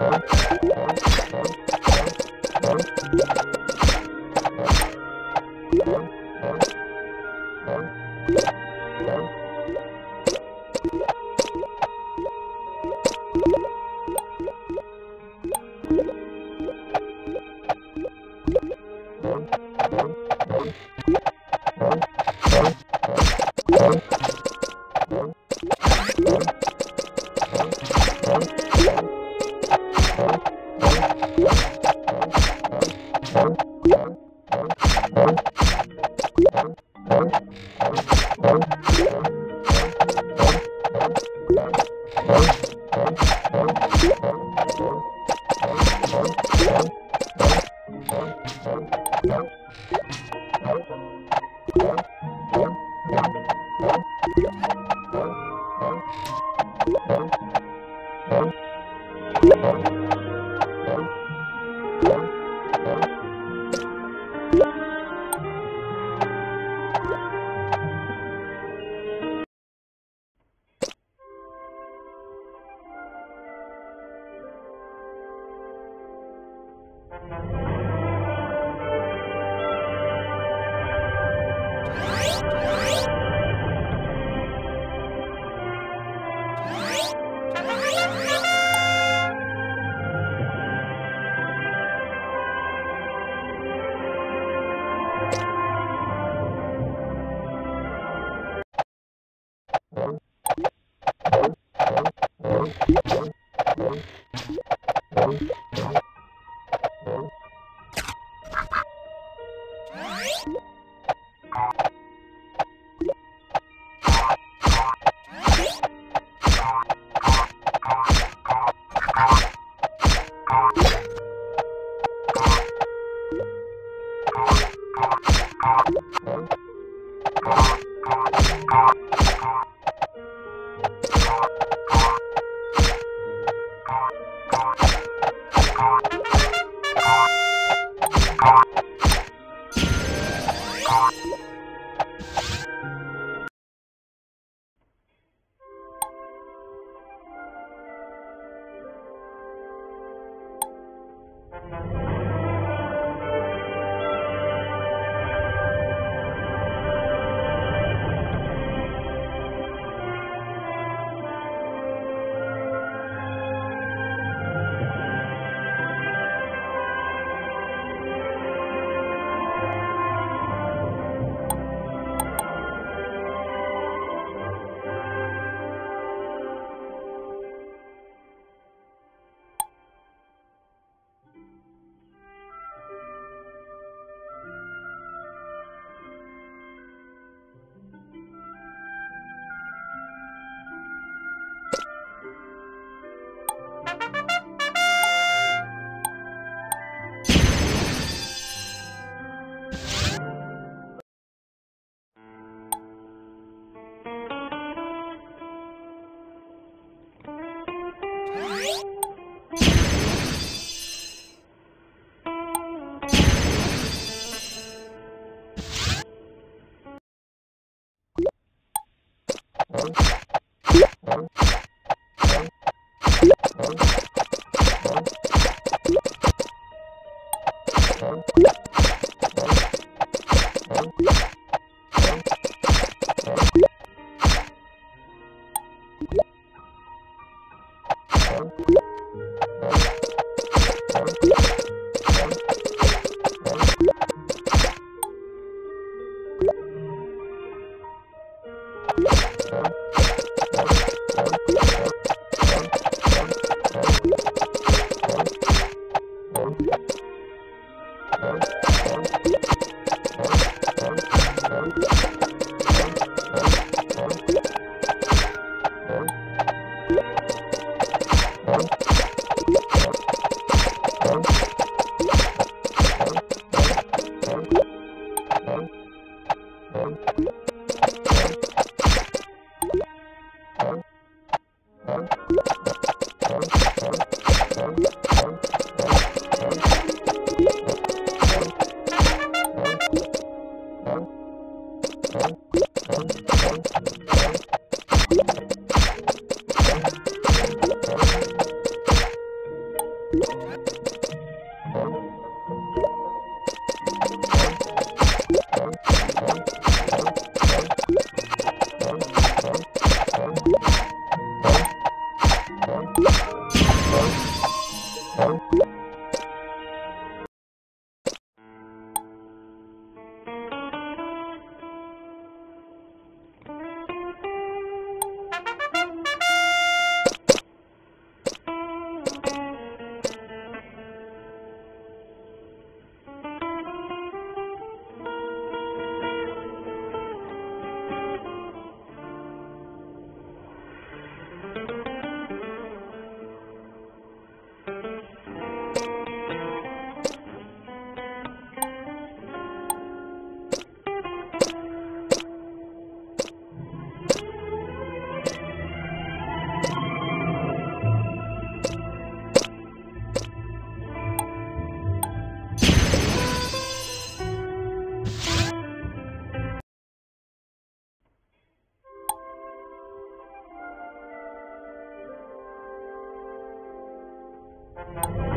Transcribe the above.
Thank you. Thank Thanks. Yeah. You